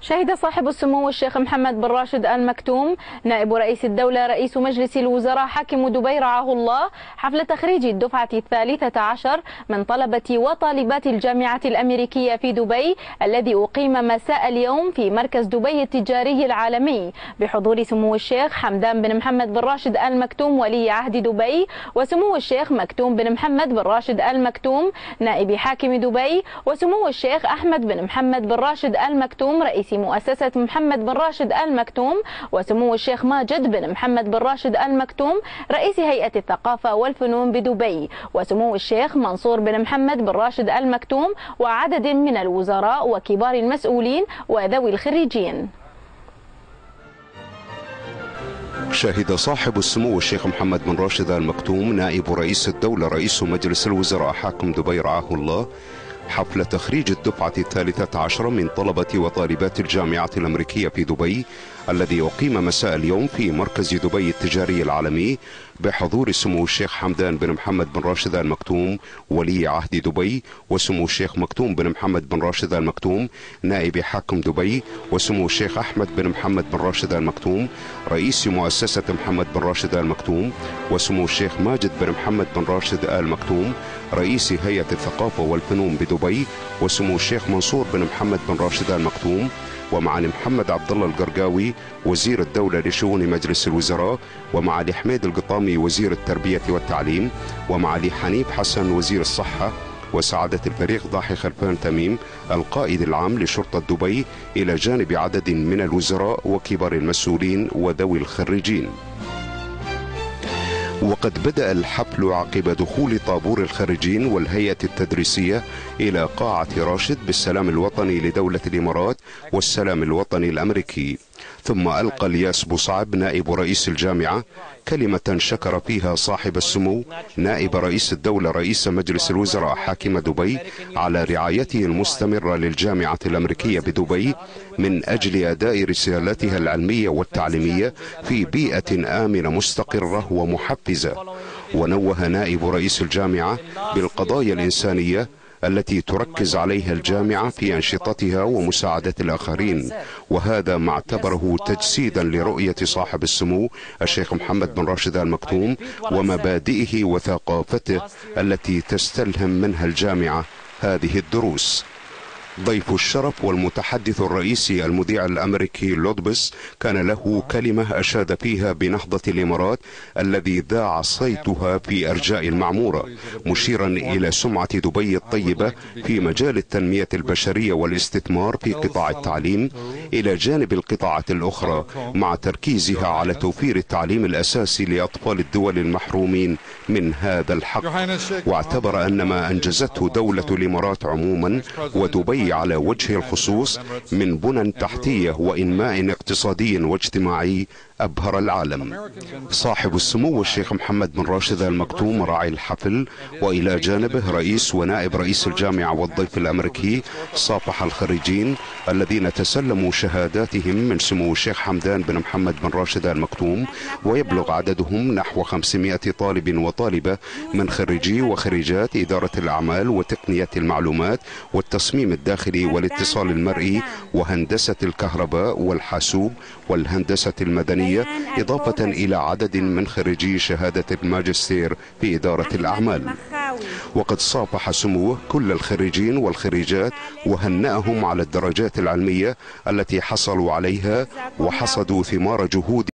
شهد صاحب السمو الشيخ محمد بن راشد آل مكتوم نائب رئيس الدولة رئيس مجلس الوزراء حاكم دبي رعاه الله حفل تخريج الدفعة الثالثة عشر من طلبة وطالبات الجامعة الأمريكية في دبي الذي أقيم مساء اليوم في مركز دبي التجاري العالمي. بحضور سمو الشيخ حمدان بن محمد بن راشد آل مكتوم ولي عهد دبي وسمو الشيخ مكتوم بن محمد بن راشد آل مكتوم نائب حاكم دبي وسمو الشيخ أحمد بن محمد بن راشد آل مكتوم رئيس مؤسسة محمد بن راشد آل مكتوم وسمو الشيخ ماجد بن محمد بن راشد آل مكتوم رئيس هيئة الثقافة والفنون بدبي وسمو الشيخ منصور بن محمد بن راشد آل مكتوم وعدد من الوزراء وكبار المسؤولين وذوي الخريجين. شهد صاحب السمو الشيخ محمد بن راشد آل مكتوم نائب رئيس الدولة رئيس مجلس الوزراء حاكم دبي رعاه الله حفل تخريج الدفعة الثالثة عشر من طلبة وطالبات الجامعة الأمريكية في دبي الذي أقيم مساء اليوم في مركز دبي التجاري العالمي بحضور سمو الشيخ حمدان بن محمد بن راشد آل مكتوم ولي عهد دبي وسمو الشيخ مكتوم بن محمد بن راشد آل مكتوم نائب حاكم دبي وسمو الشيخ أحمد بن محمد بن راشد آل مكتوم رئيس مؤسسة محمد بن راشد آل مكتوم وسمو الشيخ ماجد بن محمد بن راشد آل مكتوم رئيس هيئة الثقافة والفنون بدبي وسمو الشيخ منصور بن محمد بن راشد آل مكتوم ومعالي محمد عبد الله القرقاوي وزير الدولة لشؤون مجلس الوزراء ومعالي حميد القطامي وزير التربية والتعليم ومعالي حنيف حسن وزير الصحة وسعادة الفريق ضاحي خلفان تميم القائد العام لشرطة دبي إلى جانب عدد من الوزراء وكبار المسؤولين وذوي الخريجين. وقد بدأ الحفل عقب دخول طابور الخريجين والهيئة التدريسية إلى قاعة راشد بالسلام الوطني لدولة الإمارات والسلام الوطني الأمريكي. ثم ألقى الياس بوصعب نائب رئيس الجامعة كلمة شكر فيها صاحب السمو نائب رئيس الدولة رئيس مجلس الوزراء حاكم دبي على رعايته المستمرة للجامعة الأمريكية بدبي من أجل أداء رسالتها العلمية والتعليمية في بيئة آمنة مستقرة ومحفزة. ونوه نائب رئيس الجامعة بالقضايا الإنسانية التي تركز عليها الجامعة في أنشطتها ومساعدة الآخرين. وهذا ما اعتبره تجسيدا لرؤية صاحب السمو الشيخ محمد بن راشد آل مكتوم ومبادئه وثقافته التي تستلهم منها الجامعة هذه الدروس. ضيف الشرف والمتحدث الرئيسي المذيع الأمريكي لودبس كان له كلمة أشاد فيها بنهضة الإمارات الذي ذاع صيتها في أرجاء المعمورة مشيرا إلى سمعة دبي الطيبة في مجال التنمية البشرية والاستثمار في قطاع التعليم إلى جانب القطاعات الأخرى مع تركيزها على توفير التعليم الأساسي لأطفال الدول المحرومين من هذا الحق. واعتبر أن ما أنجزته دولة الإمارات عموما ودبي على وجه الخصوص من بنى تحتية وإنماء اقتصادي واجتماعي أبهر العالم. صاحب السمو الشيخ محمد بن راشد المكتوم راعي الحفل وإلى جانبه رئيس ونائب رئيس الجامعة والضيف الأمريكي صافح الخريجين الذين تسلموا شهاداتهم من سمو الشيخ حمدان بن محمد بن راشد المكتوم ويبلغ عددهم نحو 500 طالب وطالبة من خريجي وخريجات إدارة الأعمال وتقنية المعلومات والتصميم الداخلي والاتصال المرئي وهندسة الكهرباء والحاسوب والهندسة المدنية إضافة إلى عدد من خريجي شهادة الماجستير في إدارة الأعمال. وقد صافح سموه كل الخريجين والخريجات وهنأهم على الدرجات العلمية التي حصلوا عليها وحصدوا ثمار جهود